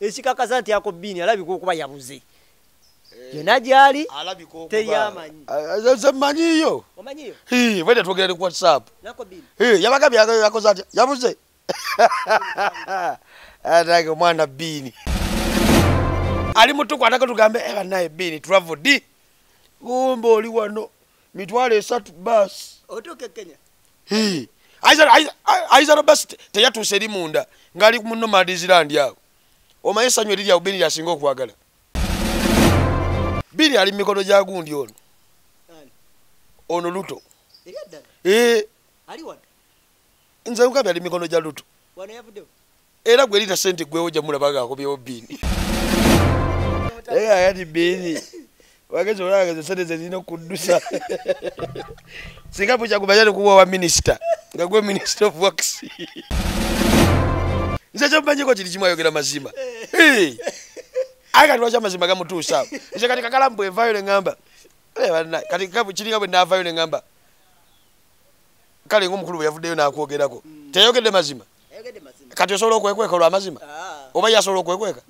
ekikakasa nti ako bini alabika okuba yabuze. Yona gyali alabika okuba- Teyamanyi. Ah, ze- ze mmanyiyo omanyiyo Hii, bwete twogere ku whatsapp. Yabagambye yakoze- atya? Yabuze. Atage omwana biini ali mutukwatako tugambe eba naye biini travod gumba oli wano mitwalo esatu basi otuuka e kenya. Hii. Aiza- aiza- aizano basi te- teyatuuse eri munda ngaali mu nomadizilandi awo omanyi essanyu eriri awo ya lyasinga okwagala. Biini ali mu mikono gya gundi ono. Ono luto. Eh, wano? Nze nkambye ali mikono gya luto. Era gwe erita sente gwewo bini naye ayati biini wagezi za sente zezirina okuddusa. Singa bukyakumanya kuwa wa minisita nga gwe minisita of works nze kyomumanyiko kiri kimu ayogera mazima. Aye kati lwaki amazima gamutuusa awo nze kati kakalamu bwenvayo neŋamba "Eh, banna, kati kiringa bwe navayo neŋamba kale ngaomukulu bwe yavuddeyo nakwogerako teyayogedde mazima. Kati osobola okwekweka olwamazima Ah, oba yasobola okwekweka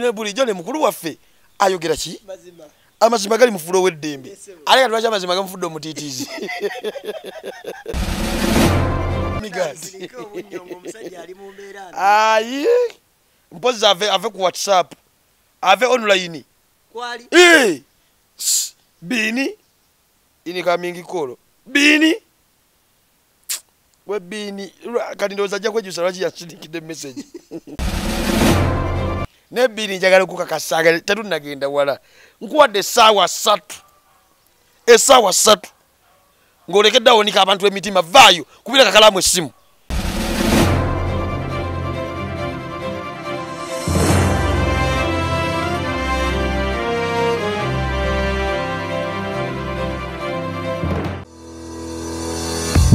ne bulijjo ne mukulu waffe ayogera ki mazima. Amazima gali Yes, sir. ate kati lwaki amazima gamufudde omutiitiizi Mbi. ayi. Mpozi ave ave ku whatsapp. Ave online. Kwali? Eh. bini? Ini kamingi kolo. Bini? We biini Lwa- kati ndowooza ajja kwejusa lwaki yasindikidde message. Ne njagala tetunagenda wala. Nkuwadde essaawa ssatu essaawa ssatu ng'olekedde awonika abantu emitima vaayo kubira kakalamu essimu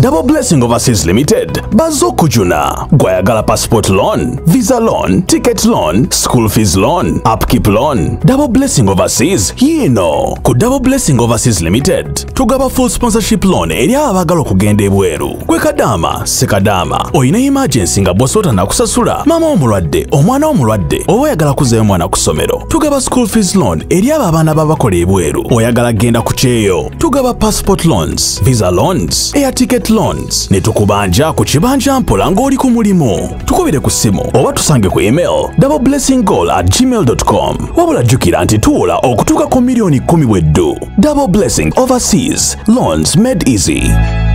Double Blessing Overseas Limited bazze okujuna gwayagala passport loan visa loan ticket loan school fees loan upkeep loan. Double Blessing Overseas yino ku Double Blessing Overseas Limited tugaba full sponsorship loan eri abo abaagala okugenda ebweru. Gwe kadaama sekadaama oyina emergency nga Na nakusasula mama omulwadde omwana omulwadde oba oyagala kuzayo mwana ku ssomero. Tugaba school fees loan eri abo abaana babakola ebweru. Oyagala genda ku kyeyo. Tugaba passport loans visa loans air ticket loans ne tukubanja ku kibanja mpola ng'oli ku mulimu. Tukubire ku ssimu oba tusange ku email doubleblessinggoal at gmail com. Wabula jjukira nti tuwola okutuuka ku miliyoni 10 bweddu. Double blessing overseas. Loans made easy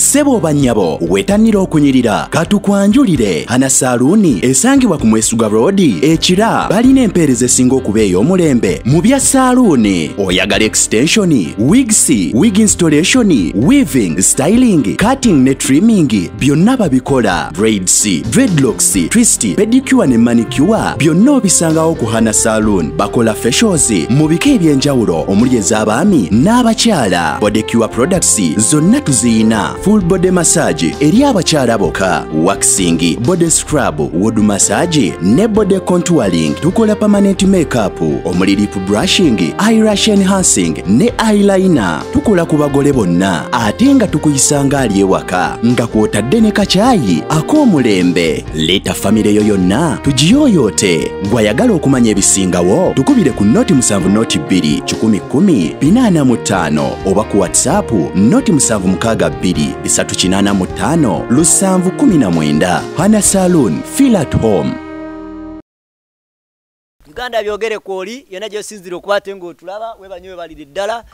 ssebo oba nnyabo wetannira okunyirira. Katukwanjulire. Hana saaluuni esangibwa ku mwesuga road ekira. Balina empeereza esinga okuba ey'omulembe. Mu bya saaluuni oyagala extensioni wigs wig installation weaving styling cutting ne trimming byonna babikola. Braids dreadlocks twist pedicure ne manicure byonna obisangawo ku hana saloon. Bakola facials mu bika eby'enjawulo omuli ez'abaami n'abakyala. Bodecure products zonna tuziyina full body massage eri abakyala boka waxing body scrub wood massage ne body contouring. Tukola permanent makeup omuli lip brushing eyelash enhancing ne eyeliner. Tukola ku bagole bonna ate nga tukuyisanga ali ewaka. Nga kwotadde ne kacaayi ak'omulembe leeta famire yo yonna tugiyooyoote. Gwayagala okumanya ebisingawo tukubire ku noti 7 noti 2 1 45 oba ku whatsapp noti 762 385 719 hana saloon feel at home. Uganda byogere kwoli yonna gyosinzire okuba te ngaotulaba webanyo webalire ddala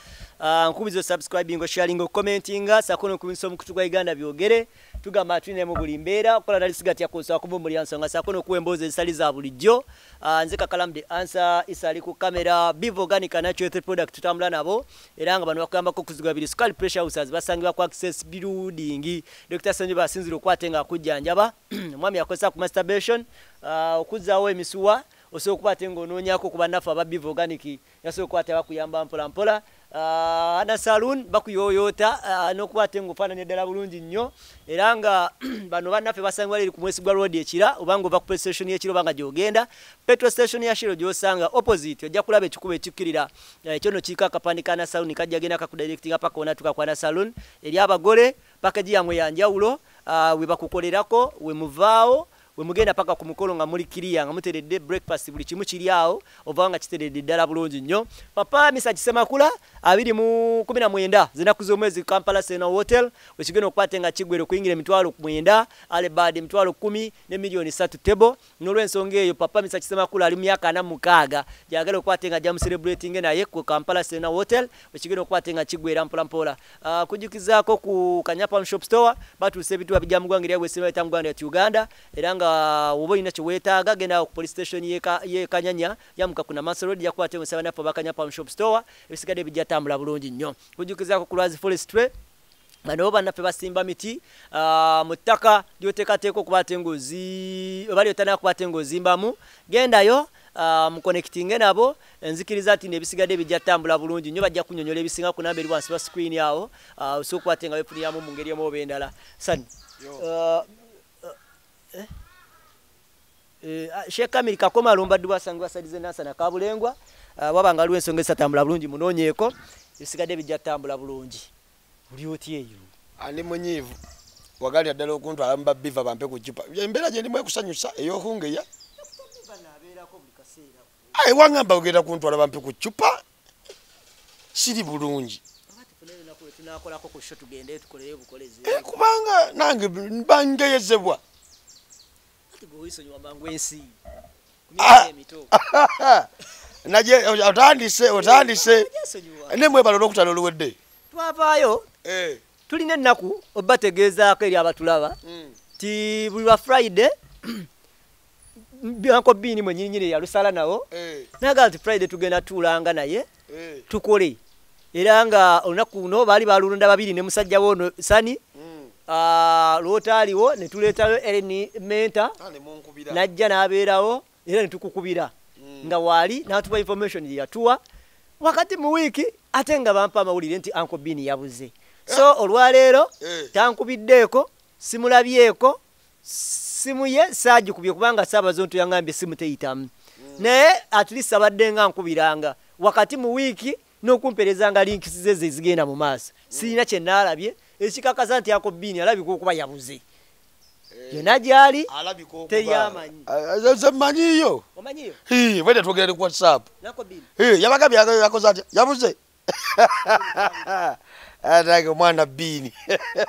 Ah, nkubiza osubscribing osharing okucommentinga sako nokubinsa omukutu gwa uganda byogere tugamba tulinemu buli mbeera okola nalisigatya kusobola kuba omuli ansonga sako nokuwa emboozi ezitali za bulijjo. Ah, nze kakalamu the answer isali ku kamera biv organic natural product tutambula nabo era nga bano bakuyambako okuziga biri sukali pressure houses basangibwa ku access building. Dr. Senjo basinzire okukwate nga akujjanjaba. Omwami yakozesa ku masturbation ah, okuzzaawo emisuwa osobola okuba ate ng'onoonyako ku bannaffe aba biv organic. Yasobola okuba ate bakuyamba mpola mpola ana saloon bakuyoyota ah, n'okuba ate ng'ofaananya ddala bulungi nnyo. Era nga bano bannaffe basangibwa leri ku mwesi gwa road ekira obanga ova ku station y'ekiro obanga gy'ogenda. Petrol station ya shiro gy'osanga opposite ojja kulaba ekikubo ekikkirira. Eh, ekyo no kiriko akapande ka ana saloon kajja genda kakudirectinga paka onatuka ku ana saloon. Eri abagole pakeji yammwe yanjawulo ah, we bakukolerako we muvaawo we mugenda paka ku mukolo nga muli kiriya nga muteredde breakfast buli kimu kiri awo ovanga nga kiteredde ddala bulungi nnyo. Papa misa kisemakula abiri mu kumi na mwenda. Zinaku z'omwezi kampala sena hotel. Wekigenda okukwate nga kigwere okuyingira emitwalo mwenda. Alebad emitwalo kumi ne miliyoni satu tebo. N'olwensonga eyo papa misa kisemakula ali myaka ana mukaaga gyagala nga nga jamucelebrating naye ku kampala sena hotel. Wekigenda okukwate nga kigwera mpolampola uh, kujukizaako ku kanyapam shop store. Batuusa ebituba bijja mu ggwanga eryabwesimeta mu ggwanga uganda. Era nga oba olina genda ku police station y'eka- y'e kanyanya. Yamuka kuna namansa road yakwate musaba naffe bakanyapam shop store. Ebisigadde bijja tambula bulungi nnyo. Kujukizaako ku lwazi forestry bano bo bannaffe basimba miti mu ttaka lyoteekateeka okuba ate ngaozi oba lyotanaka kuba ate ngaozimbamu gendayo muconnectinge nabo nzikiriza nti nebisigadde bijja tambula bulungi nnyo bajja kunyonyola ebisinga ku namba eri wansi wa screen awo osobola okuba ate nga befuniramu mu ngeri emu oba endala. Sani Ah, eh? Eh, ah, Sheikh Kamil Kakoma alumbaddwa asangibwa sadize Nansana Kabulengwa Ah, wabanga aliwo ensonga ezisatambula bulungi munoonyeeko ebisigadde bijja tambula bulungi. Buli oti eyo. Ani munyiivu? Wagalira ddala okuntwala mubabiva bampe ku cupa embeera gye ndimu ekusanyusa ey'okungeya. Ayi wangamba ogenda kuntwala bampe ku cupa siri bulungi. Eh, kubanga nange bangeyezebwa myaka emito naje otandise. otandise Jesonyiwa. nemwebala olwokutala oluwedde? Twavaayo Eh, tulina ennaku obategeezaako eri abatulaba. Mm, ti buli lwa friday byanko biini mwenyininyini yalusala nawo eh, nagala nti friday tugenda tuulanga naye eh, tukole. Era nga olunaku luno baali balulonda babiri ne musajja wono sani mm. ah, lwotaaliwo ne tuleetayo eren menta Ah, ne najja n'abeerawo era ne tukukubira nga waali n'atuwa information gye yatuwa wakati mu wiiki ate nga bampa amawulire nti anko bini yabuze. So olwaleero Eh. tankubiddeeko simulabyeko simu ye saagikubye kubanga saabazonto yangambye simu teyitamu. Naye atlist abadde nga nkubiranga. Wakati mu wiiki n'okumperezanga linkisi ze ze zigenda mu maaso. Sirina kye naalabye ekikakasa nti ako bini alabika okuba yabuze yonna gyali. Ah, Hi, bwete twogere ku whatsapp. Yago- yakoze atya? Yabuze? Atange omwana biini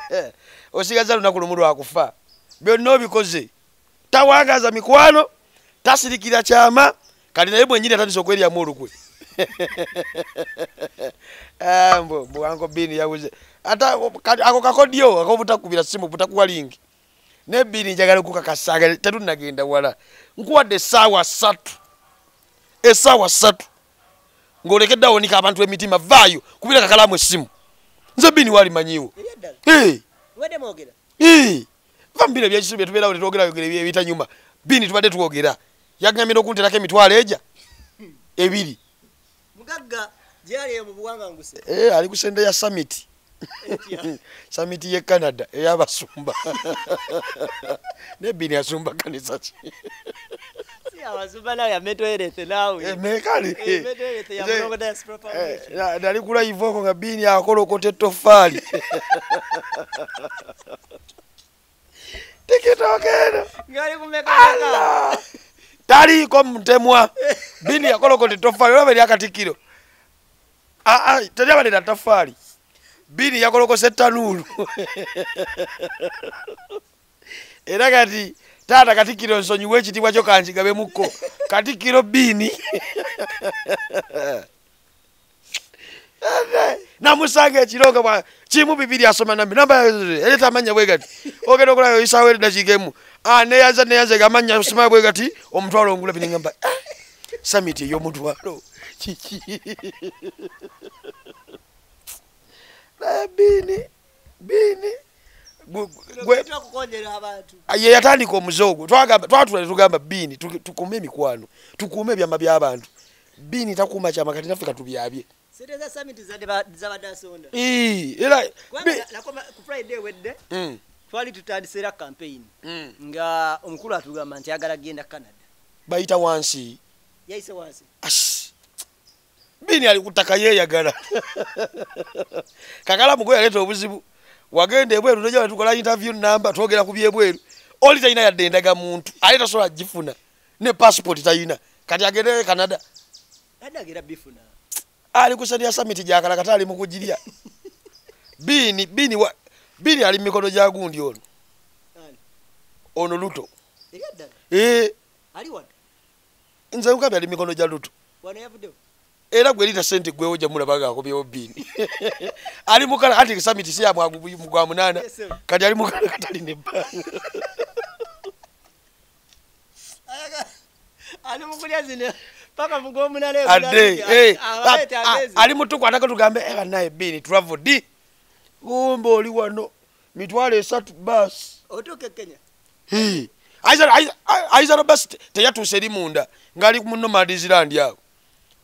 osigaza lunaku lumu lwakufa byonna obikoze. Tawagaza mikwano tasirikira kyama kati naye bwenyini atandisa okweryamu olukwe. Ah, mbo bwanko biini yabuze. Ata ako kakodyo akobutakubira simu butakuwa lingi ne biini njagala okukakasaga tetunagenda wala. Nkuwadde essaawa ssatu essaawa ssatu. Ng'olekedde awonika abantu emitima vaayo kubira kakalamu essimu. Nze mwogera? Hey. va mubino ebyekisimu byetubeerawo tetwogerayogera ebitanyuma biini tubadde twogera. Yagambye n'okunterako emitwalo eja ebiri. Eh, ali ku sente ya summit summit ye canada eyabasumba. Nebini yasumba kanisa ki? Eh, eh, nali kulaivaoko nga bini akolokota ettofaali tikitokeno taliiko mutemwa bini yakolokota ettofaali a. eryakatikiro aa ah, ah, teryaba nerattofaali biini yakolokosa ettanuulu era kati taata katikiro nsonyiwa ekitibwa kyo kanjigabemukko katikiro biini namusanga ekironga bwa kimu bibiri asoma nambi. Namba ereta amanya bwe gati. Ogenda okulaba isaawa eri dakiika emu. Ah, neyanza neyanza gamanya soma bwe gati. Omutwalo ongula binengamba samiti ey'omutwalo. Kiki biini biini kukonjera abantu. Ye yatandika omuze ogwo twatula ne tugamba biini tuku- tukuume emikwano tukuume ebyama by'abantu. Biini takuuma kyama kati naffe katubyabye. Era Mm, twali tutandise era campaign. Mm. nga omukulu atugamba nti agala genda canada. Bayita wansi. Yayise wansi. Bini ali kutaka yeyagala kakala mugoye aleeta obuzibu. Wagenda ebweru noja wetukola interview namba twogera ku byebweru. Oli talina yadde endaga muntu ale tasobola gifuna. Ne passport talina kati agende canada. Adagira bifuna. Ali kusania summit gyakala kati ali mukugirya bini bini wa bini ali mumikono gya gundi ono. Ono luto. Ee ali wano? Nze mukambye ali mumikono gya luto era gwelita sente gwewo jamulabaga akobyewo bini ali mukala ati summit si Yes, sir. kati ali mukala katali nebbanga ali adde eh, a- a- ali mutukwatako tugambe eba naye bini travel di gumba oli wano mitwalo esatu otuuka e kenya. Aizano basi te- teyatuuse eri munda ngaali mu nomadisland awo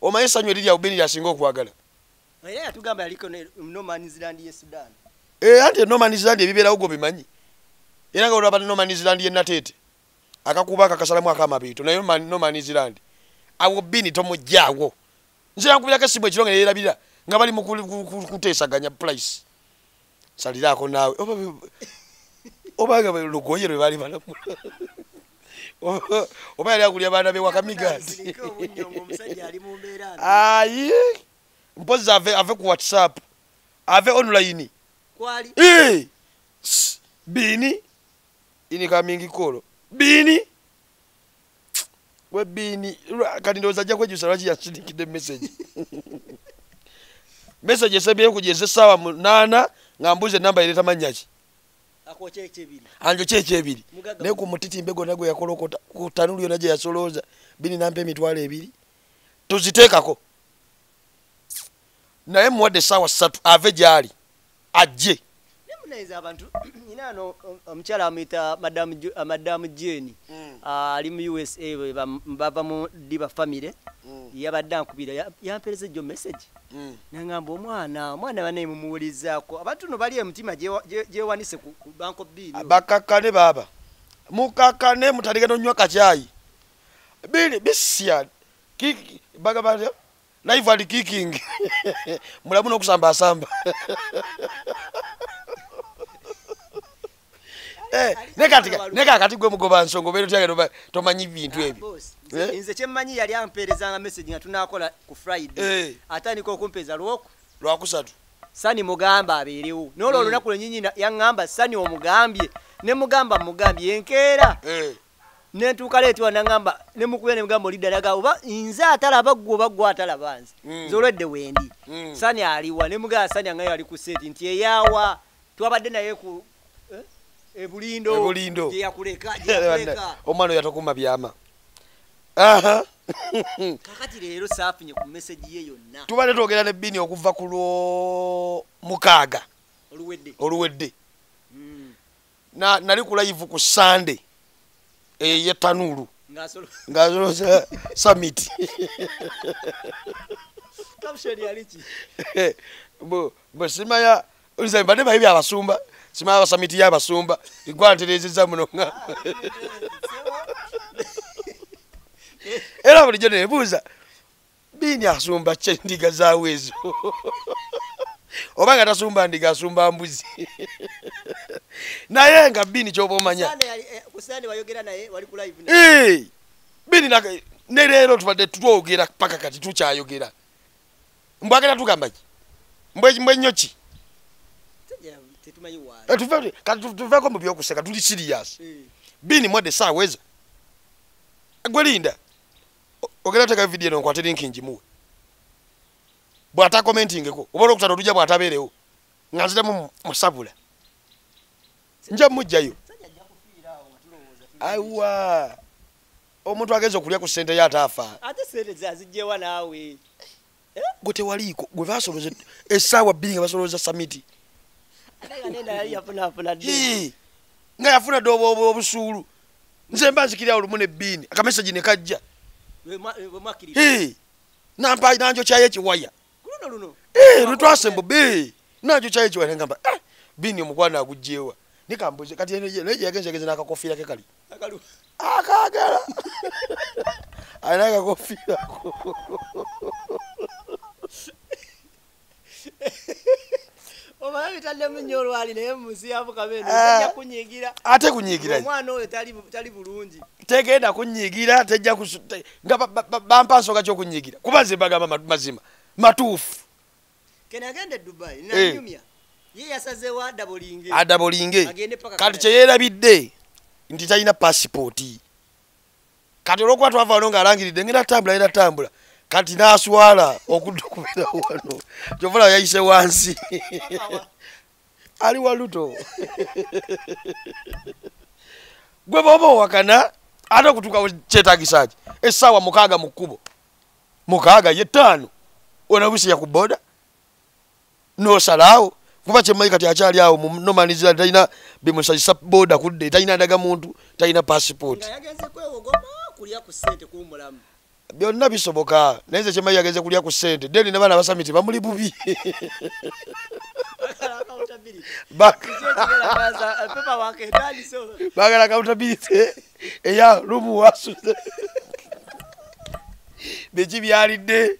omanyi essanyu eriryawo bini lyasinga okwagala? Era yatugamba yaliko ne nomanizland ye sudan. Eh, anti enomanizland ebibeerawo gwe bimanyi? Era nga olaba nomanizland yenateete akakuba akakasalamu akamabiito naye nomanizland awo bini tomujjaawo nze yankubirako esimu ekiro nga yerabira nga bali mu ku- ku- ku- kuteesaganya price. Saliraako naawe. Oba bwe lugoye lwe baali balamula Oba- yali akulya baana be wakamigati Sirika obunyongo omusajja ali mu mbeera mbi. ayi mpozi ave ave ku whatsapp ave online. Bini? Ini kamingi kolo. Bini? We bini. Lwa- kati ndowooza ajja kwejusa lwaki yasindikidde message? Message esembyeyo kugeza essaawa munaana nga mbuuza enamba ereeta mannyaki akwokya ekyebiri anjo ki ekyebiri Mugagga naye ku mutitimbe gonna gwe yakolokota ku tanulu yonna gye yasolooza bini nampa emitwalo ebiri. Tuziteekako. Naye muwadde essaawa ssatu ave gyali ajje nemunaiza abantu. Nyina ano om- omukyala amwita madamu Jo- ah, madamu jeni Ah, ali mu usa bava mu diba famire yabadde ankubira ya- yampereza ejjo message. Nangamba omwana omwana banaye mumuwulizaako abantu no bali gye- gyewanise ku banko biiri bakakkane baaba. Mukakkane mutalige nonywa kacyayi bini bisya bagamba batya? live and kicking. Mulamu n'okusamba asamba ne kati ne kakati gwe mugoba nsonga obeera otyaga tomanyi bintu ebyo? Eh? nze kyemmanyi yali ampeerezanga message nga tunakola ku friday. Eh. atandika okumpeeza lwoku lwakusatu sani mugamba abeerewo. Nolwo Mm. olunaku lwenyinyi na- yaŋŋamba sani omugambye. Ne mugamba mugambye enkeera. Eh, nentuuka leetiwa naŋŋamba ne mukubya ne mugamba oli ddalaga oba nze atalaba gwe oba gwe atalaba nze. Mm. nze olwedde wendi Mm. sani aliwa. Ne mugamba sani angayo ali ku seti nti eyaawa. Twabadde naye ku eh, ebulindo. Ebulindo. gyeyakuleka gyeyakuleka omwana oyo atakuma byama. Aha. Kakati leero saafunye ku meseji ye yonna. Tubadde twogera ne bini okuva ku lwo mukaaga. Oluwedde. Oluwedde. Mm. na nali ku live ku sande eyetanuulu ng'asolo ngazoloza summit. Caption yali ki? Bo- bo simaya oliza mbadde bayi byabasumba simaya basamiti yabasumba igwanterezeza muno nga era bulijjo nebuuza bini asumba kye ndiga zaawe ezo? Oba nga tasumba ndiga asumba mbuzi. Naye nga bini kyoba omanya bini ne leero tubadde twogera paka kati tukyayogera. Mbwagala tugamba ki? Mbwe mbwe nnyo ki Eh, tuve- kati tu- tuveeko mu byokuseka tuli sirias Eh. bini mwadde saaweza gwe linda O- ogenda teka vidiyo eno nkwate linki ngimuwe. Bw'ata commentingeko oba olwokusatu olujja bw'atabeerewo nga nziramu musabula nja mujjayo. Sajja ajja kufiira awo nga tulowooza tuli- awa! Omuntu agenza okulya ku ssente ye ate afa. Ate sente zazijjewa naawe. Gwe tewaliiko gwe basoloza essaawa bbiri nga basolooza samiti nga yafuna obu- obusuulu? Nze mba nzikiryawo lumu nebbiini akamesagi ne kajja. Bwe mwa- bwe mwakkiriza Hii, nampa nanjokyayo ekiwaya. Kuno luno luno. Eh, lwetwasemba be nakyo kyali kiwa ngamba eh, bini omukwana agugjewa nikambuze kati naye yagenze yagenze n'akakofiira ke kali? Akagala alina akakofiira omanyi bitaddemu nnyo olwali naye munsi yavukabeeno Ah. tejja kunyigira. ate kunyigira. Omwana oyo tali bulungi. Tegenda kunyigira tejja nga ba- ba- ba- bampa nsonga kyokunyigira. Kuba nze bagamba ma- mazima matuufu. Kene agenda e dubai Eh. nanyumya. Ye yasazeewo adabolinge adabolinge kati kyeyerabidde nti talina pasipooti kati olwokuba twava wano ngaalangiridde ngenda tambula era tambula kati n'aswala okudda okubeera wano. Kyovula yayise wansi. Ali waluto gwe bwoba owakana ate okutuuka kyetagisa ki? Essaawa mukaaga mu kkubo. Mukaaga ye ttaano. Onabusya ku boda. Nosalaawo kuba kyemmanyi kati akyali awo nomanizira talina bimusanyisa boda kudde talina ndaga muntu talina pasipooti byonna bisoboka. Naye nze kyemmanyi yagenze kulya ku ssente. Deni ne baana basamiti bamuli bubi. Bagala accountability eya lumu wasuze biki byalidde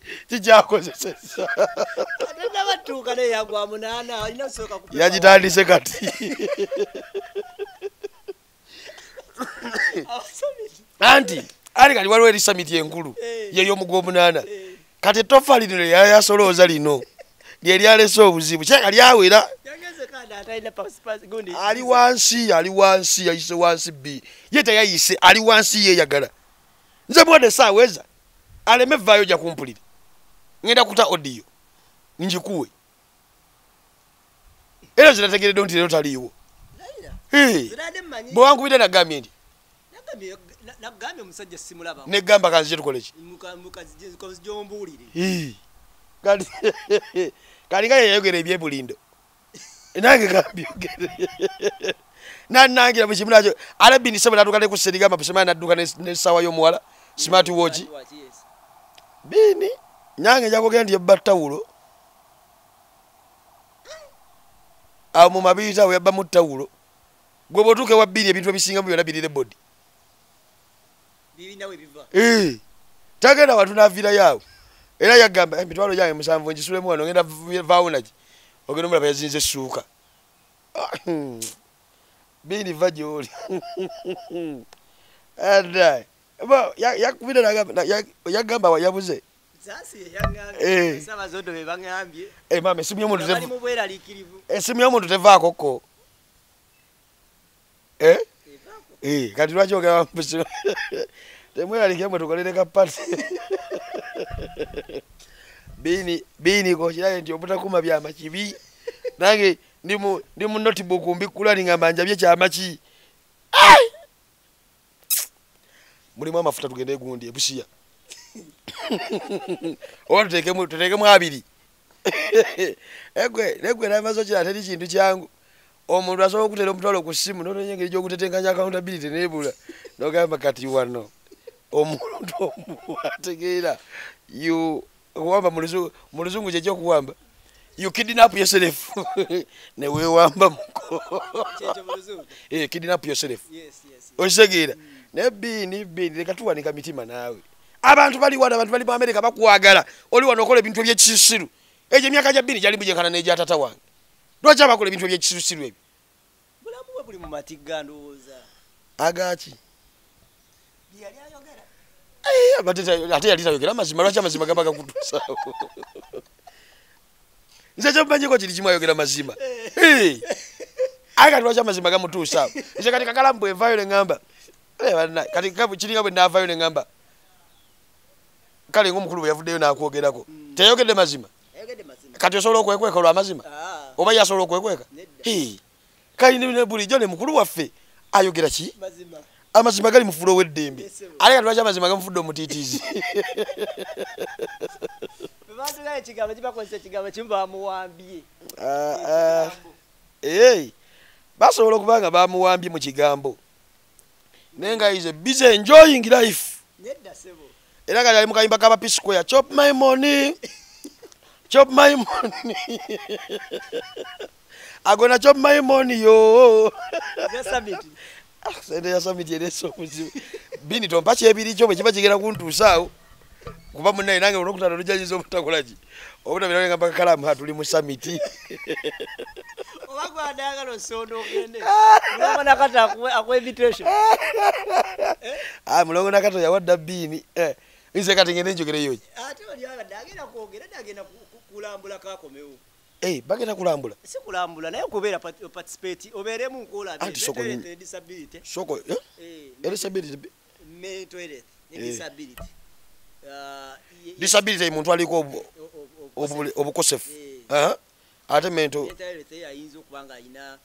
paper yagitandise kati. Anti ali kati waliwo eri samiti enkulu Eh. yeyo gwomunaana Eh, kati ettofa lino lyeyayasolooza lino lyeryalese obuzibu kyeka lyawera yagenze kandi atalina pasipasi gundi. Ali wansi ali wansi yayise wansi b. Ye teyayise ali wansi yeyagala nze mwode saaweza aleme vaayo ja kumpulira. Ngenda kuta odiyo njikuwe era zinategeredde nti lero taliiwo. Hey, zirade mmanyi. bwe wankubidde nagambye nti Nagambye- na- nagambye omusajja simulaba. Negamba kanzije tukoleki? Gyombuulire Hii. kati kati nga yeyayogera ebyebulindo. Nange kambyogere nanangira mukimu nakyo. Alabini sebe natuka ne kuserigamba busemana nadduka ne- nesawa y'omuwala smart watch. Bini nyange njakogera nti yabba tawulo. Awo mu mabirizi awo yabbamu tawulo gwe bwotuuka ewa bbiri ebintu ebisingamu byonna birire bodi tagenda watu navirayo awo era yagamba "Eh, emitwalo gyange musanvu ngisulemu wano ngenda vaawo naki ogenda omulaba yazinza essuuka. Ah, bini va gyoli. Ada Ba, ya- yakubira na- ya- yagamba wa- yabuze? Sasi Eh. yeyangambye sabazodo be baŋambye Eh, mama esimu y'omuntu bali tev- mu bweraliikirivu. Esimu y'omuntu tevaakoko Eh? Evaako. Eh, kati lwaki ogera musimu temweralike mwe tukolere kapati bini biniko kiraye nti obutakuma byama kibi nange ndi mu notebook mbikula ningamba njabye kyama ki mulimu amafuta tugende egundi ebusiya. Oba tutekemu abiri. Egwe negwe namazo kira teri kintu kyangu omuntu asobola okutera omutwalo ku ssimu nononya engeri gyokutetenkanya accountability nebula. Nogamba kati wano omuntu omu ategeera okuwamba mu luzungu- kyekyokuwamba you kidnap yourself. Newewamba muko Eh, kidnap yourself. Okitegeera naye bini bini leka tuwanika mitima naawe. Abantu bali wano abantu bali mu amerika bakwagala. Oli wano okola ebintu ebyekisiru. Egyo emyaka gya bini gyali mujenkana n'egyatata wange lwaki abakola ebintu ebyekisirusiru ebyo? Bulamu bwe buli mu matigga ndowooza. Agaki byeyali ayogera. Eh, ate ta- ate yali tayogera mazima lwaki amazima gaba gakutusaawo nze kyomumanyiko kiri kimu ayogera mazima. Eh. aye kati lwaki amazima gamutuusaawo? Nze kati kakalamu bwenvaayo neŋŋamba "Eh, kati nga- kiringa bwe naavaayo neŋŋamba kale ngaomukulu bwe yavuddeyo nakwogerako. Mazima? Ayogedde mazima kati osobola okwekweka olwamazima Ah, oba yasobola okwekweka? Kali bulijjo ne mukulu waffe ayogera ki? Mazima. Amazima gali mufuula ow'eddembe ate kati lwaki amazima gamufudde omutiitiizi bwe batugayo ekigambo kibakozesa ekigambo kimu bamuwambye Ah, ah. Basobola okuba nga bamuwambye mu kigambo. Naye nga is a busy enjoying life. Era nga ali mu kayimba kaba p square chop my money chop my money. Agona chop my money yo. Ya summit. Ah, sente ya summit ereso obuzibu bini tompa kyebirikyo bwe kiba kigenda kuntuusaawo kuba munaye nange olwokutano lujanyiza obutakolaki obutabirawenga mpaka kalamu ha tuli mu summit Oba gwadagala osonda ogende. Mulongo nakati akuwe akuwe invitation. Ah, mulongo nakato yawadda biini Eh, nze kati ngende njogereyoki Ate oli agadde agenda kwogera nagenda ku- ku- kulambula kakomewo. Eh, bagenda kulambula Si kulambula naye kubeera pat- participate obeeremu nkola Anti soko mental nini? health and disability. soko eh? Eh. Ah, muntu aliko obukosefu ate mento ayinza okuba nga alina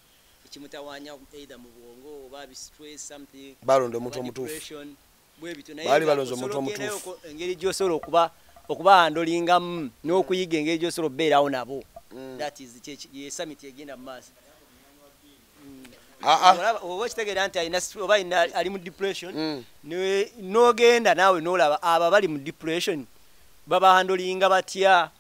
ekimutawaanya either mu bwongo oba balonda omuntu omutuufu Baali osobola omuntu omutuufu. engeri gy'osobola okuba okuba handolingamu n'okuyiga engeri gy'osobola okubeerawo nabo. That is kye- kye- ye summit egenda mu maaso. Ah, ah. Oba okitegeera nti oba ali mu depression Mm. n'ogenda naawe n'olaba abo bali mu depression babahandolinga batya?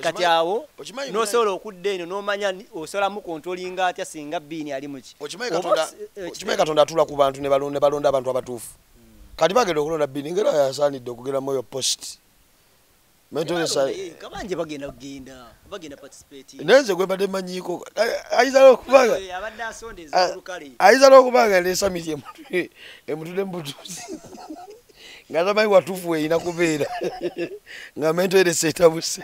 Kati awo nosobola okudda eno nomanya osolamu kontrolinga atya singa biini ali muki okimanyi katonda eh, atula ku bantu ne balonda abantu abatuufu. Kati bagenda okulonda bini ngera yasaanidde okugeramu oyo post. mentolesa Eh, kabanje bagenda kugenda bagenda participate. Naye nze gwebadde manyiiko ayinza okubanga Eh, abadde asondeza Ah, olukale ayinza n'okubanga nesamiti emutudde mubutuuzi nga tamanyi watuufu weeyina kubeera. Nga mento eresa etabuse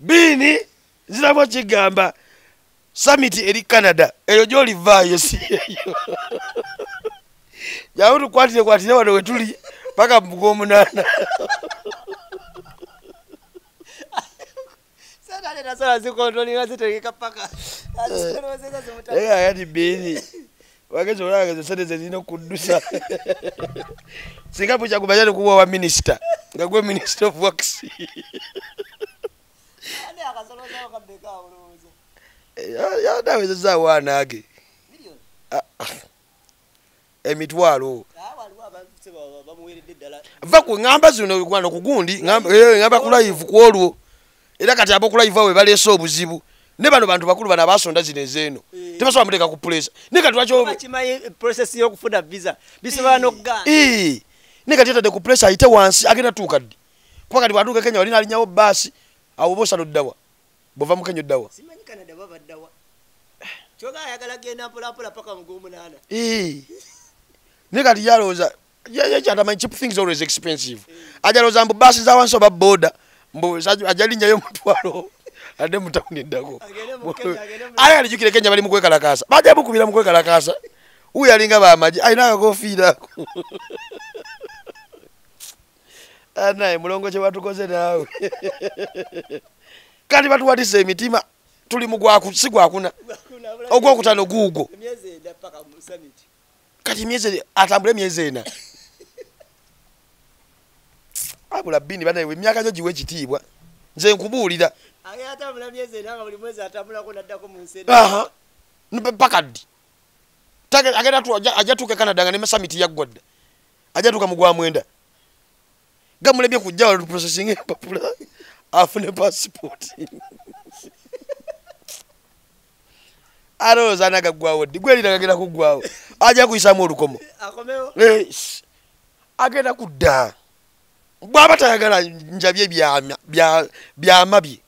biini nziramu kigamba samiti eri canada. Eyo gyolivaayo si eyo yawe tukwatire kwatire wano wetuli paka zimuta naye ayati biini wagezi olageze sente zezirina okuddusa. Singa bukyakumanya nikuwa wa minisita nga gwe minisita of wax ane emitwalo. Ah, va ku ŋŋamba zino gwana ku gundi ŋŋamba eh, ku live ku olwo. Era kati abo ku live awe baleese obuzibu. Ne bano bantu bakulu bano abasonda zino ezeeno. Eh. tebasobola muteeka ku pulesa ne kati lwaki Ii, ne kati yatadde ku pulesa ayite wansi agenda tuuka ddi? Kuba kati bwatuuka e kenya walina alinyawo baasi awo oba osala oddawa bwova mu kenya oddawa. Kyoga ayagala genda mpolampola paka mugwomunaana Ne kati yalowooza yekyatamanyi cheap things always expensive. Ajalowooza mbu baasi za wansi oba boda mbu ajalinyayo mutwalo ate mutawuni eddako ale alijukire kenya bali mukwekalakasa baja kasa mukwekalakasa uyo alinga bamaji alina akakofiira ako anaye mulongo kye batukoze naawe kati batuwatisa emitima tuli mugwaku si gwakuna. Ogwokutano guugwo kati emyezi atambule emyezi ena. Abula bini banawe emyaka gyo giwe ekitiibwa nze nkubuulira. Myezi paka ddi? Ajja- tuuka canada nga ne samiti yaggwa dda ajja tuuka mu gwa mwenda. Gamulemye kujja wala tuprocessing empapula afune passport alowooza anagaggwawo ddi gwerira gagenda kuggwawo ajja kuyisamu olukomo. Eh, agenda kudda. Bwaba tayagala njabye byama- bya- byama bye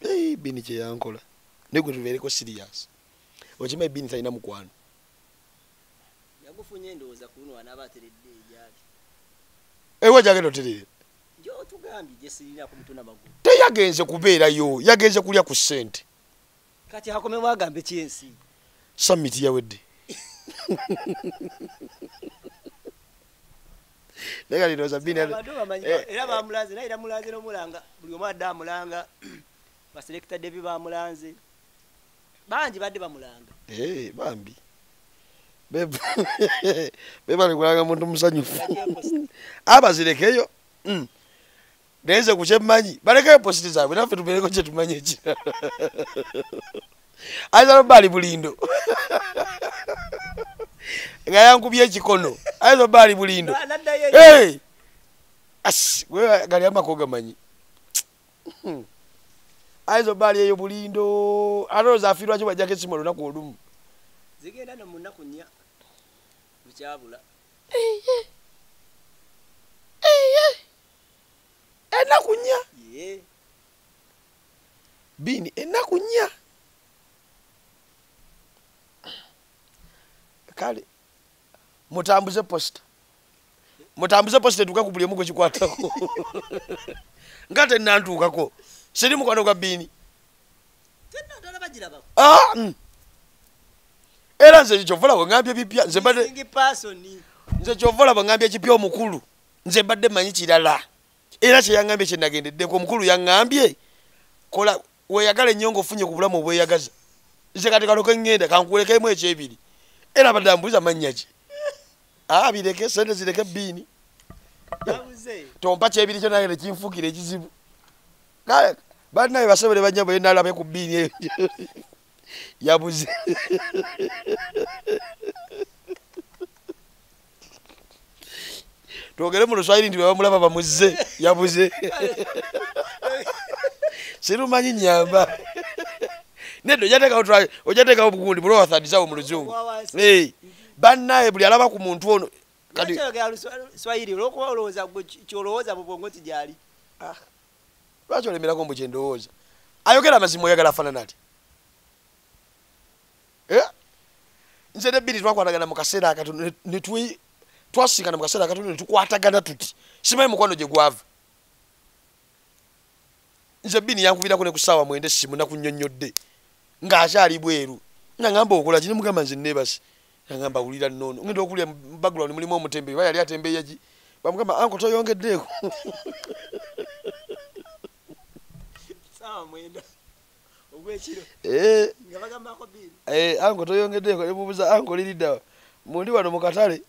Eh, bini kyeyankola naye gwe tubeereko sirias okimanyi bini talina mukwano. Yagufunye endowooza ku luno anaaba ateredde egyali ewa gyagenda oterere teyagenze kubeerayo yagenze kulya ku ssente kati akomewo agambe kyensi. Samiti yawedde naye kati ndowooza bini abantu bamanyi Eh, era bamulanze naye era mulanze n'omulanga. Buli omu adde amulanga baselekita debi bamulanze. Bangi badde bamulanga. Eh, bambi. Bebali kulanga muntu musanyufu. Abazirekeyo Mm. Naye nze ku kyemmanyi balekeyo positi zaabwe naffe tubeereko kyetumanyi ekirala ayinza noba ali bulindo. Nga yankubye ekikono ayinza oba ali bulindo. Gali amako gamanyi ayinza oba ali eyo bulindo. Alowooza afiirwaki bwajjako esimu olunaku olumu? Zigenda no mu nnaku nnya. Bukyabula ennaku nnya biini ennaku nnya kale mutambuze posita mutambuze posita etuuka ku buli emu gwe kikwatako. Nga tenantuukako siri mukwano gwa biini Ah, mm. era nze kyovola bwengambye bipya nze nze kyovola bwengambye kipya omukulu. Nze mbadde manyi kirala era kyeyaŋambye kyenagendeddeko omukulu yaŋambye kola weyagala ennyo ngaofunye ku bulamu obweyagaza. Nze kati kaloke ŋŋenda kankuulekemu ekyebiri. Era badde ambuuza mannya ki? Aa bireke sente zireke biini tompa kyebiri kyo naye nekinfuukira ekizibu. Kale bannaye basobole banya bwe nalabe ku biini eyo yabuze twogere mu luswayiri nti bwebamulaba bamuze yabuze. Sirumanyi nyamba nedda ojateekawo ojateekawo bugundi mulowathadisawo mu luzungu. Bannaye buli alaba ku muntu ono. Tigyali lwaki olemerako mbu kyendowooza ayogera amazima oyagala afaanana ati. Eh? nze ne bbiri twakwatagana mu kaseera akatono ne- twasinkana mu kaseera akatono ne tukwatagana tuti simanyi mukwano gye gwava. Nze bbini yankubirako ne ku ssaawa mwenda essimu nakunnyonnyodde ng'akyali bweru. Nagamba okola kini mugamba nze neebase nagamba wulira nnono ngenda okulya background mulimu omutembe ba yali atembeeya ki bamugamba anko toyongeddeeko ogwekiro. Eh, Eh, toyongeddeeko nemubuza ango liriddawa mundi wano mu katale.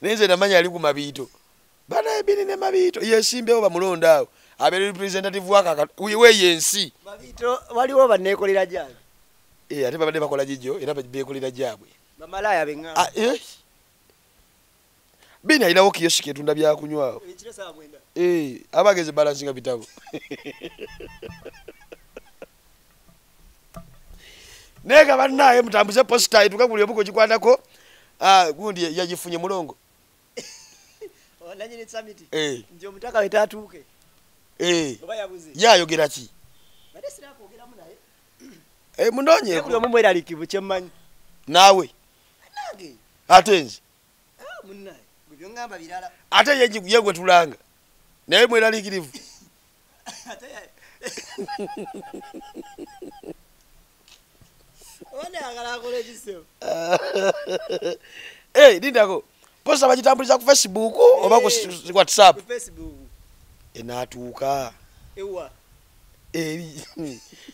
Naye nze namanya ali ku mabiito banaye bini ne mabiito yesimbewo bamulonda awo. Abeera representative wakaka weyensi babito waliwo baneekolera gyabwe Eh, ate babadde bakola gijjo era beekolera gyabwe. Bamalaya beŋŋamba Ah, eh. bini alinawo kiyosiki etunda byakunywaawo ekiro saawa mwenda. Eh, abageze balansinga bitabo naye nga bannaye mutambuze posita etuka buli omu kwekikwatako ah, gundi yagifunye mulongo. Nanyini samiti Eh, nti omutaka wetatuuke eh. yabuze. Yayogera ki? Bade sirakwogeramu naye. Eh, buli munonyeeko omu mweralikivu kyemmanyi naawe? Nange ate nze? Ah, munnaye. Gwe byoŋŋamba birala. Ate ye- ye gwe tulanga. Naye mweraliikirivu ate ya- oba nayagala akola ekisebo Eh, lindako posita bagitambuliza ku facebook oba ku whatsapp? ku facebook. Enaatuuka ewa. Eri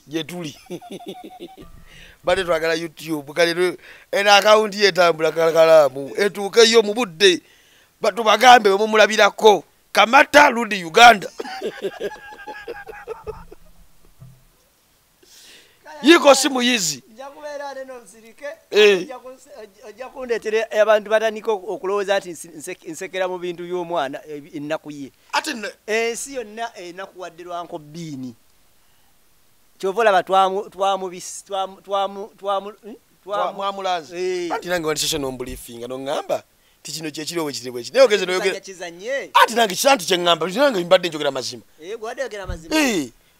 gyetuli badde twagala youtube kale ena akawunti yetambula kalakalamu. Etuukeyo mu budde. Ba- tubagambe wemumulabirako kamata ludi uganda yiko si muyizi Eh. ojja kundeetera abantu batandika oku- okulowooza nti nsekera mu bintu by'omwana ebi- ennaku ye. Ensi yonna enakuwadde lwanko bbiini kyova olaba twamu- twamubisi- twamu- twamu- twamu- hmm? Eh. nange wandisese nombulifinga noŋŋamba ti kino kyekiri obwe kiri bweki naye ogeze noyogera anti nange kisanti kyeŋŋamba nange mbadde njogera mazima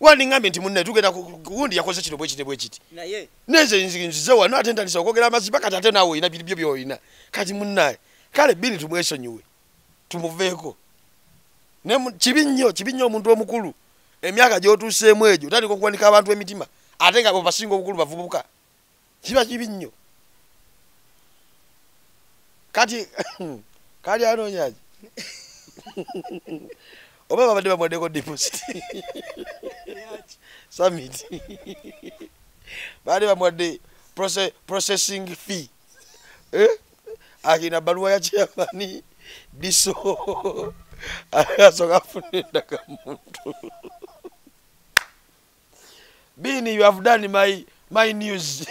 Eh, wandiŋŋambye nti munne tugenda ku- ku- gundi yakoze kino bwekiti bwekiti naye? Nenze nzi- nzize wano ate ntandisa okwogera amazima kati ate naawe olina biribyo byolina kati munnaye kale bini tumwesonyiwe tumuveeko. Kibi nnyo kibi nnyo omuntu omukulu. Emyaka gyotuuseemu egyo tandika okuwanika abantu emitima ate nga basinga obukulu bavubuka. Kiba kibi nnyo. Kati kali anoonyaki oba babadde bamwaddeko deposit. Summit. Baali bamwadde proce- processing fee. Eh? akina baluwa ya chairmani diso. Asoka afune endaka muntu. Bini you have done my, my news.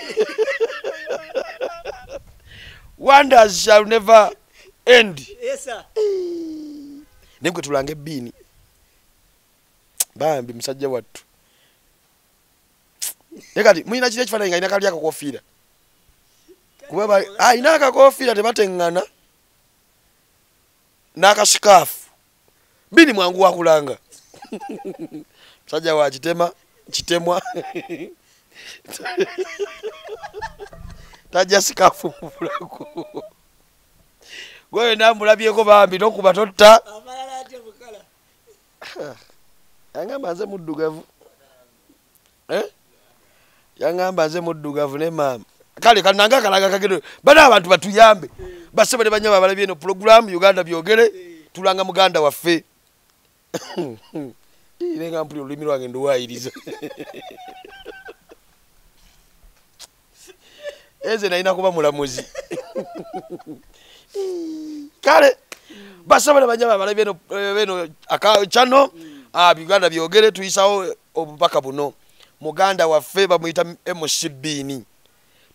Wonders shall never end. Yes, naye kwe tulanga ebbiini bambi musajja wattu. Naye kati mulina kiri ekifaananyi nga alina kali akakofiira kuba ba- alina akakofiira tebateŋŋana n'akasikaafu bini mwangu wakulanga. Musajja wa kitema kitemwa. Tajja sikaafu mu bulago. Gweyo namulabyeko bambi tokuba totta Yangamba nze muddugavu. Eh? yangamba nze muddugavu ne maama. Kale kananga akalaga kagendo bana abantu batuyambe. Basebe ne banyama balabye eno puroguramu uganda byogere tulanga muganda waffe. Nenga mpuli olulimi lwange nduwayiriza eze nalina kuba mulamuzi. Kale basaba ne banyama balabye eno eh, beno aka kyano ah, uganda byogere tuyisawo obubaka buno muganda waffe bamuyita mc bini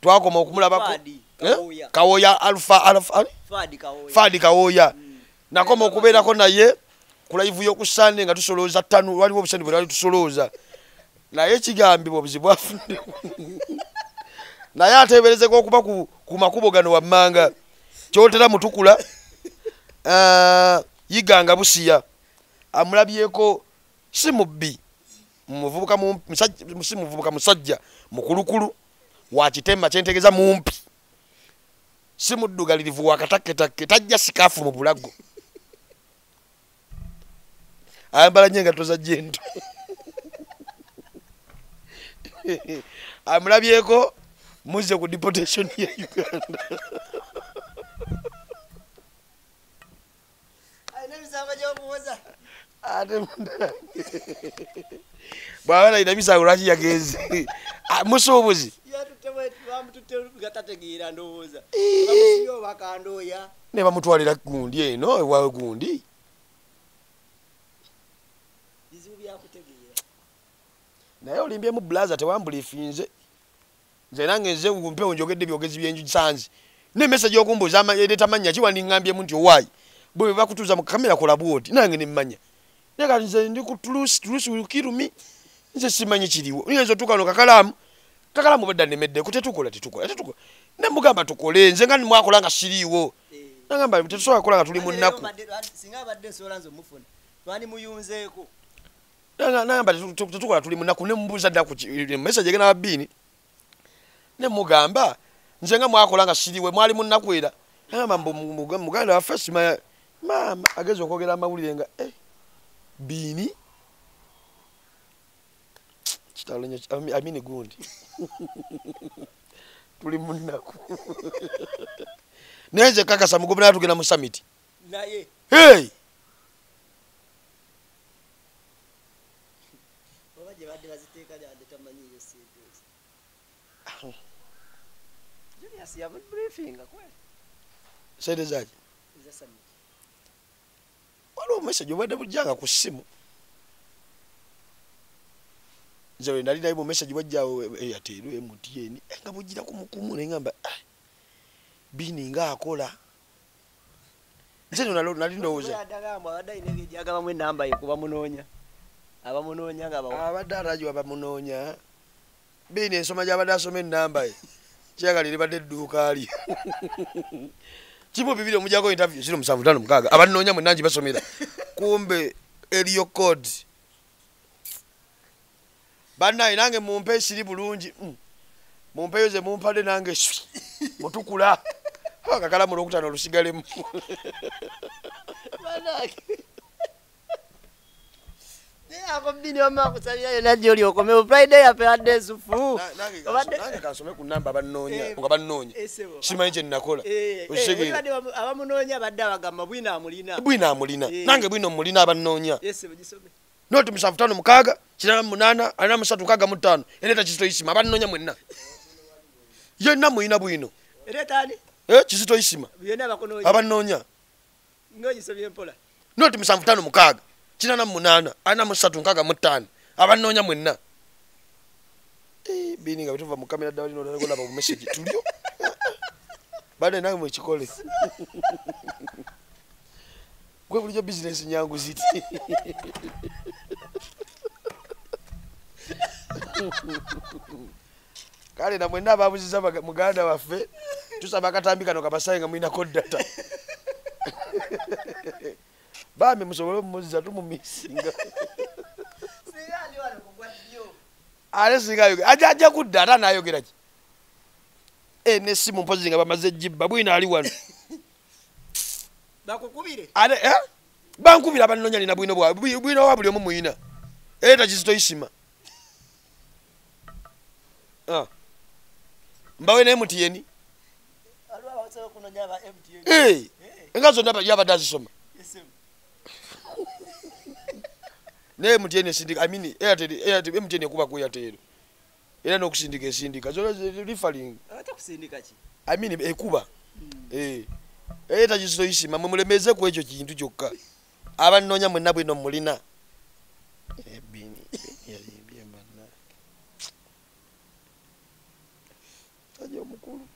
twakoma okumulabako Eh? Kawoya. alfa? Fadi kawoya. kawoya nakoma okubeerako naye ku live y'oku sande nga tusolooza ttanu waliwo obusande bwe lwali tusolooza naye kigambibwa obuzibu bwafunde naye ateeberezeka okuba ku, ku makubo gano wammanga kyotera mutukula uh, yiganga busiya amulabyeko si mubbi si muvubuka musajja mukulukulu wakitema kyentegeeza mumpi. Si muddugalirivu wakatakketakke tajja sikaafu mu bulago. Ayambala nyo engato za jento. Amulabyeko muzze ku deportation ya uganda. Alina emisango gy'okuwoza. Ate bwaba nalina misango lwaki yagenze? Ah, musuubuzi. Tategeera ndowooza. Oba akandooya. ne bamutwalira gundi eno ewawe gundi. Bizibu byakutegeera. naye olimbyemu bulaza tewambulifinze nze nange nze mpewo njogedde byogezi byensanzi nemesagi okumbuuza ereeta manya kiwandiŋŋambyemu nti owaayi bwe bakutuuza mu kamera kola bwoti? Nange nemmanya naye kati nze ndi ku tulusi tulusi kirumi nze simanyi kiriwo. Nyinza otuuka no kakalaamu kakalaamu bedda nemeddeko tetukola tetukola tetukola. Nemugamba tukole nze nga nimwakola nga siriiwo. Eh. nagamba tetusobola kukola nga tuli mu nnaku. nagamba tetu- tetu- tetukola tuli munaku nemubuuza ddaku message egenda wabbiini nemugamba nze nga mwakola nga siriwe mwali munaku era. Nagamba mu- mu- muganda waffe simanya maama agezi okwogera amawulire nga eh, biini kitalo nyo ami- amini gundi tuli munaku naye nze kakasa mugobe naye tugenda mu samiti Naye. hey! Sente zaki. Waliwo message obadde bujjanga ku ssimu. Nze we nali naye mu message bwajjawo airtel mtn nga mukumu bini nga akola. Nze no nalo- nali ndowooza. Adagamba abadde alina engeri gyagabamu enamba ye kuba munoonya. Abamunoonya nga bawa. abadde atajiwa bamunoonya. Bini ensoma gyabadde asoma enamba ye. Kyagali libadde edduuka lye kimu bibiri omujjako interview ziro musanvu tano mukaaga. Abanoonya mwenangi basomera. Kumbe eriyo code bannaye nange mumpe siri bulungi. Mm. mumpeyo ze mumpadde nange swi. Mutukula. Akakalamu olwokutaano olusigalemu Naye ako bbini wamma akusalira yonna gy'oli okomewo friday yape adde ensufu Na- nange nange kansome ku namba abanoonya Eh, nga bannoonya kyenakola Eh, eh, okitegeera obadde bamu- abamunoonya badde abagamba bwina amulina bwina amulina Eh. nange bwina omulina abanoonya esebo gisome noti musanvu tano mukaaga kirana munaana alina musatu nkaaga mu ttaano eneeta kizito isima abanoonya mwenna yenna muyina bwino. Ereetaani Eh, kizito isima byonna bakunoonya abanoonya ngaogisomye mpola noti musanvu tano mukaaga kinana munaana alina musatu nkaaga mu ttaano abanoonya mwenna. Eh, bini nga bituva mu kamera ddala lino olaba mu message tulyo. Bade nawe mwekikole gwe bulijjo bizinesi nyangu ziti. Kale namwe naababuziza baga- muganda waffe tusaba akatambi kano kabasaye nga mulinako data bambi musobole omumuziza tumumisinga ate singa ayogera? Aja ajja kudda ate anayogera ki? E nesimu mpozi nga bamaze jibba bwina ali wano. Eh? bankubira banonya nina bwino bwawe Bwi- bwino wa buli omu muyina. Era kizito isima Ah. mbawe ne mtn Eh, enga zonna ba- yabadde azisoma ne mtn esindika I mean, Airtel- Airtel- mtn ekuba ku airtel. Era n'okusindika esindika zona rifaling ate kusindika ki? I mean, ekuba. Eh. era kizito isima mwe mulemeze ku ekyo kintu kyokka. Abanonya mwenna bwino mulina. Eh. Tajja omukulu.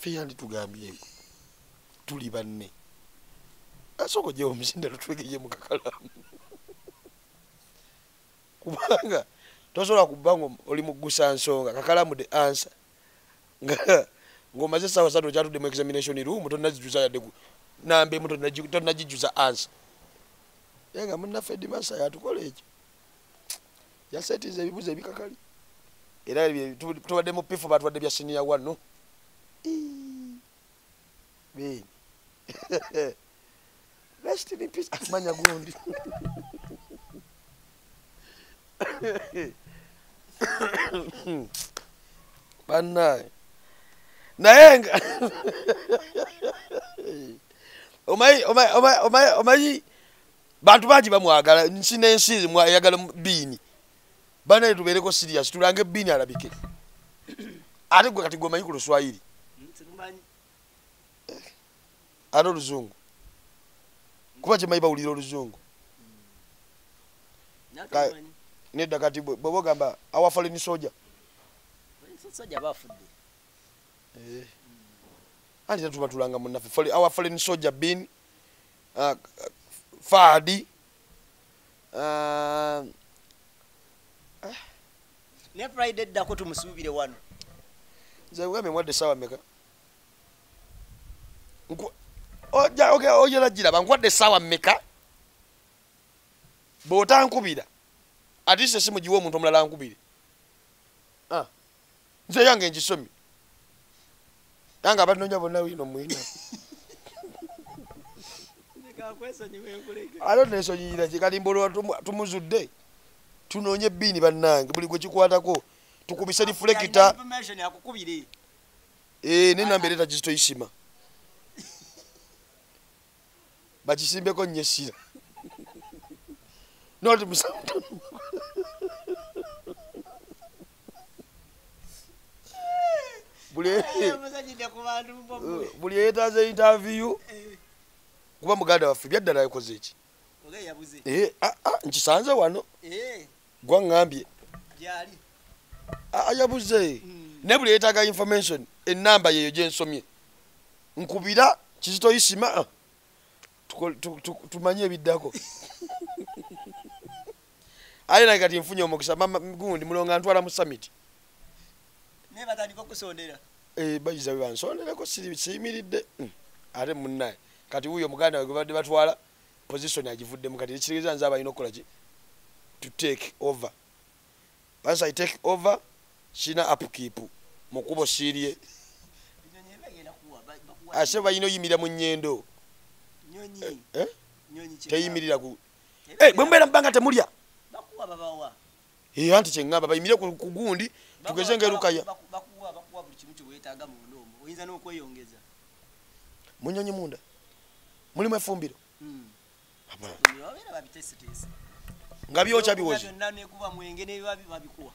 Fe yandi tugambyeko tuli banne. Asooka ojja omuzinda tutwegeye mu kakalamu kubanga tosobola kuba nga oli mugusa nsonga kakalamu the answer. Nga ng'omaze essaawa satu okyatudde mu examination room tonnazijuza yadde emu tonnagi- tonnagijuza answer. Naye nga munnaffe edimasa yatukola ekyo. Yasetiza ebibuzo ebikakali. Era tubadde mu pifu batubadde bya siniya wano beni rest in peace. Akumanya gundi bannaye naye nga omanyi omanyi omanyi omanyi bantu bangi bamwagala. Nsi n'ensi mwayagala biini banaye tubeereko sirias tulange biini alabike. Ate gwe kati gwemanyi ku luswayiri? Ate oluzungu kuba kyemanyi bawulira oluzungu nedda kati bwe bwe bagamba awafaleni soja. Soja bafudde. Anti natuba tulanga munaffe our fallen soldier bin uh, faadi uh, ne friday eddako tumusuubire wano. Nze wembe mwadde sawa meka oyera giraba nkwadde sawa meka bw'otankubira atise simu giwa omuntu omulala ankubire. Ah, nze yange ngisomye yange abanonya bonna wino mwina. Ate nesonyiyira kikalimbolwa tumuzudde. Tunonye ebbiini bannange buli gwe kikwatako. Tukubise akukubire Eh, nenamba ereeta kizito isima bakisimbeko nnyo essira noti musa- buli musajidde ku bantu mbobule buli eyeetaze interview kuba muganda waffe byaddala yakoze eki Eh, ah, ah, nkisanze wano. Eh. Gwaŋŋambye Ah, yabuze. Ne buli yeetaaga information enamba yeyo gyensomye nkubira kizito isima ah, tuko- tu- tu- tumanye ebiddako ate nange kati nfunye omukisa mama gundi mulonga ntwala mu summit. Ne batandika okusondera. Eh, bayiza bwe bansondereko siri- siyimiridde. Mm. ate munnaye. Kati wuyo muganda we gwe badde batwala position agivuddemu kati ekitegeeza nze aba alina okukola ki? To take over. Once i take over sina upkeep mu kubo siirye. Nyonyi bagenda kuwa ba- bakuwa ase balina oyimirira mu nyendo Eh? kye teyimirira ku Eh, bwe mubeera mubanga temulya bakuwa babawa Eh, anti kyeŋŋamba bayimire ku ku gundi tugeze ngaerukaya Baku- bakuwa bakuwa buli kimu kyeweetaaga munda omwo oyinza n'okweyongeza? Munyonyi munda. Mulimu efumbiro Mm. Aba, babeera babiteeseteese. Nga byokya biwozi byonna nekuba mwenge nebiba babikuwa.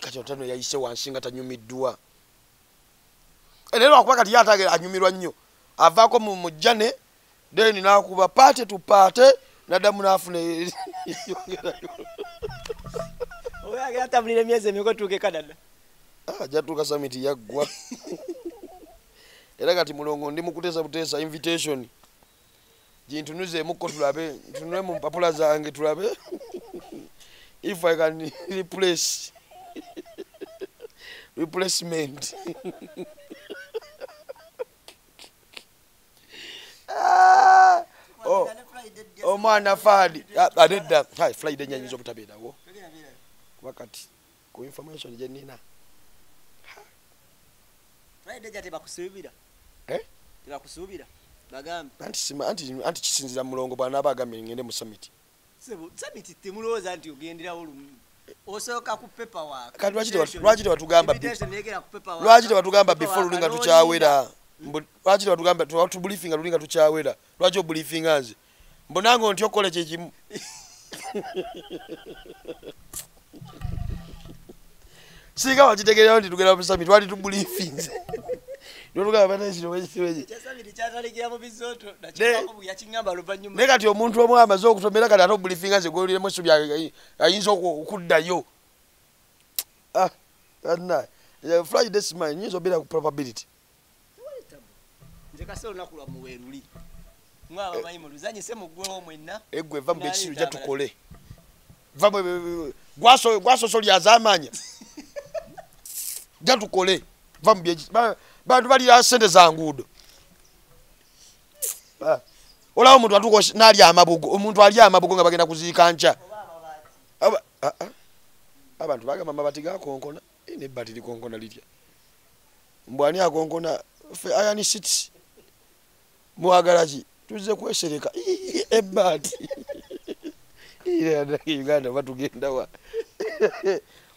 Kati otano yayise wansi nga tanyumiddwa. Era lwakuba kati yatage anyumirwa nnyo. Avaako mu mujjane then nakuba paate tu paate naddamu nafuna yongerayo. Oba yagera atambulira emyezi emiko tuuke canada? Ah, jatuuka samiti yaggwa. Era kati mulongo ndi mukuteesa buteesa invitation. Gintunuzeemukko tulabe ntunule mu mpapula zange tulabe. If i can replace replacement. Ah, oh, omwana faadi adedda friday nyanyinza obutabeerawo wakati ku information ja tebakusuubira Eh? anti kisinzira mulongo bwanaaba agambye ngende mu summit. Samiti temulowooza nti ogenderawo lumu osooka ku Kati lwaki tebatugamba before lulinga n'olinda. tukyawera? Lwaki tebatugamba tubulifinga lulinga tukyawera? Lwaki obulifinga nze mbonanga nti okola kyekimu singa wakitegererawo nti tugenda musami twali oluvannyuma. naye kati omuntu omu amaze okutomera kati ate obulifinga nze gwoliremu esubi ayi- ayinza oku- okuddayo. Ah, friday smile nyinza obeera ku probability. Nze kase olunaku lwa muweeruli mwaba bamanyi mu luzanyise muggwewo mwenna egwe va mu byekisiru Naleeta gyatukole va mu- gwaso- gwasosolya azamanya gyatukole. Va mu byeki- ba- bantu balira sente za nguudo. Ah, olaba omuntu atuuka osi- n'alya amabugo omuntu alya amabugo nga bagenda kuziika nca Aba- ah, ah. abantu bagamba amabati gakonkona Eh, nebbati likonkona litya. Mbwani akonkona fe iron city mwagala ki tuzze kwesereka Ii, ebbati Ira, uganda batugendawa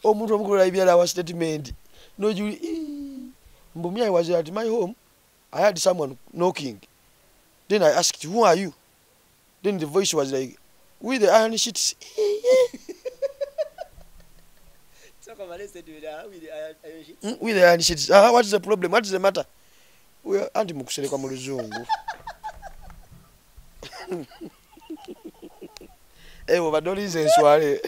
omuntu omukulu aibyala wa statement nojuli mbumi i was at my home i had someone knocking then i asked who are you then the voice was like with the iron sheets ah, with the iron-. Mm, sheets ah, what is the problem what is the matter We anti mukuserekwa mu luzungu ewo badde olinza enswale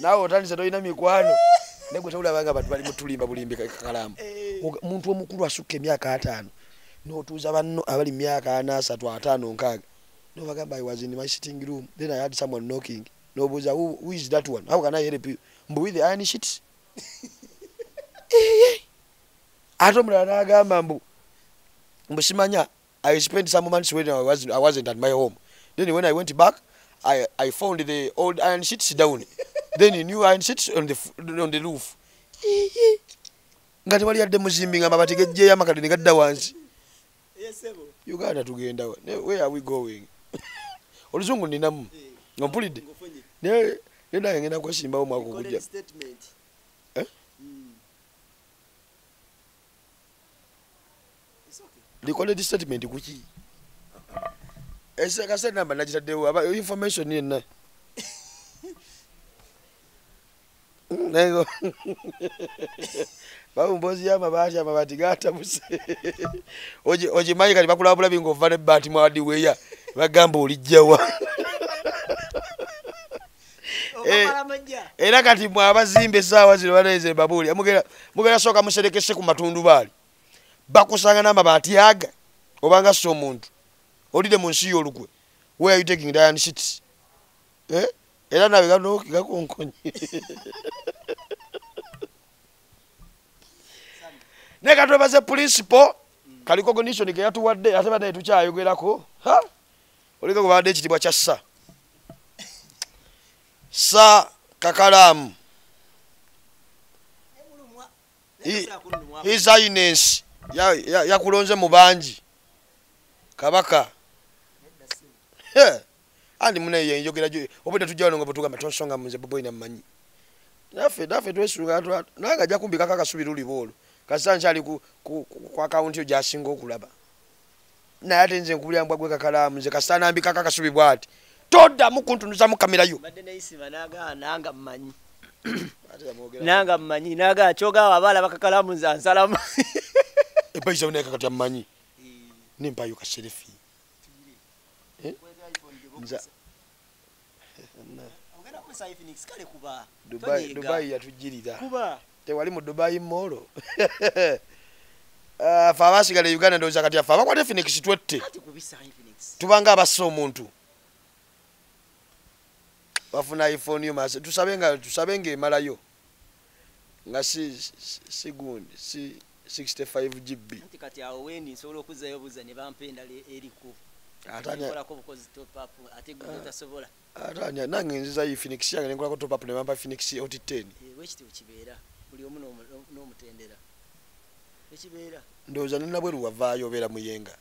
naawe otandise tolina mikwano. Negwe tewulabanga abantu bali mutulimba bulimbi kakalamu Eh. omuntu omukulu asukka emyaka ataano notuuza banno abali mu myaka ana asatu ataano nkaaga nobagamba i was in my sitting room. Then i had someone knocking. Nobuuza who, who is that one? How can i help you mbu with the iron sheets. eh. ate omulala n'agamba mbu mbu simanya i spent some months when I, was, i wasn't at my home. Then when i went back i, I found the old iron sheets down. Then new iron sheets on the, on the roof. Eh, eh. nga tewali yadde muzimbi nga mabati gejjeeyo amakale ne gadda wansi. Uganda tugendawa Ne- where are we going? Oluzungu ninamu Eh, ompulidde. ngofunye. naye nange ngenda kwesimbawo mwaka ogujja statement. Eh? Mm. It's okay. Recorded statement kuki? Ese kase namba nagitaddewo aba information yenna naye bawumbozi yamabaati amabaati gatabuse Ogi- ogimanyi kati bakulabulabi ngaova nebbaati mwadiweya bagamba olijjawa Eh. Okamala amajja. era kati mwe abazimba essaawa zino baneze babuulira mugera mugera sooka muserekese ku matundubaali bakusanga n'amabaati aga obanga si omuntu. Olidde mu nsi y'olukwe where you taking iron sheets? Eh? era nawe gano gakonkonye. Naye katwebaze principal kaliko condition ke yatuwadde ate banaye tukyayogerako Ha? oliko gwe badde ekitibwa kya sa. Sa kakalaamu. His ya- yakulonze mu bangi. Kabaka. Andi munaye yenjogera gyo. Obudde tujja wano nga bwetugamba tonsonga munze boboyi nammanyi naffe naffe twesunga twa- naye nga ajja kumbikako akasubi luli boolwo kasita nkyali ku, akawunti yo gyasinga okulaba. Naye ate nze nkubulira mbwa gwe kakalaamu nze kasita nambikako akasubi bwati toddamu kuntunuzamu kamerayo Mbadde neyisima n'agaa nanga mmanyi. Nagaa kyogawa abaala bakakalamu nze ansalamu. Naye nempayo kaserefi nza ogenda kukozesa Infinix kale kuba? Dubai yatujirira. Tewali mu dubai molo. Fe abasigala e uganda ndowooza kati afe abakwata phoenix twette. Kati tubanga abassa omuntu. Bafuna iphone yo mase tusabe nga tusabe nga emalayo. Nga si si- si gundi si 65 gb anti kati awo wendi nsobola okuzzayo buza ne bampa endala eriku Atanya- nkolako bukozi top up ate gwe totasobola atanya nange nziza yi phoenix yange nenkolako top up ne bampa phoenix ot 10 Eh, bwekityo kibeera buli omu n'omu- n'omutendera. Ekibeera ndowooza nenabweru wavaayo obeera muyenga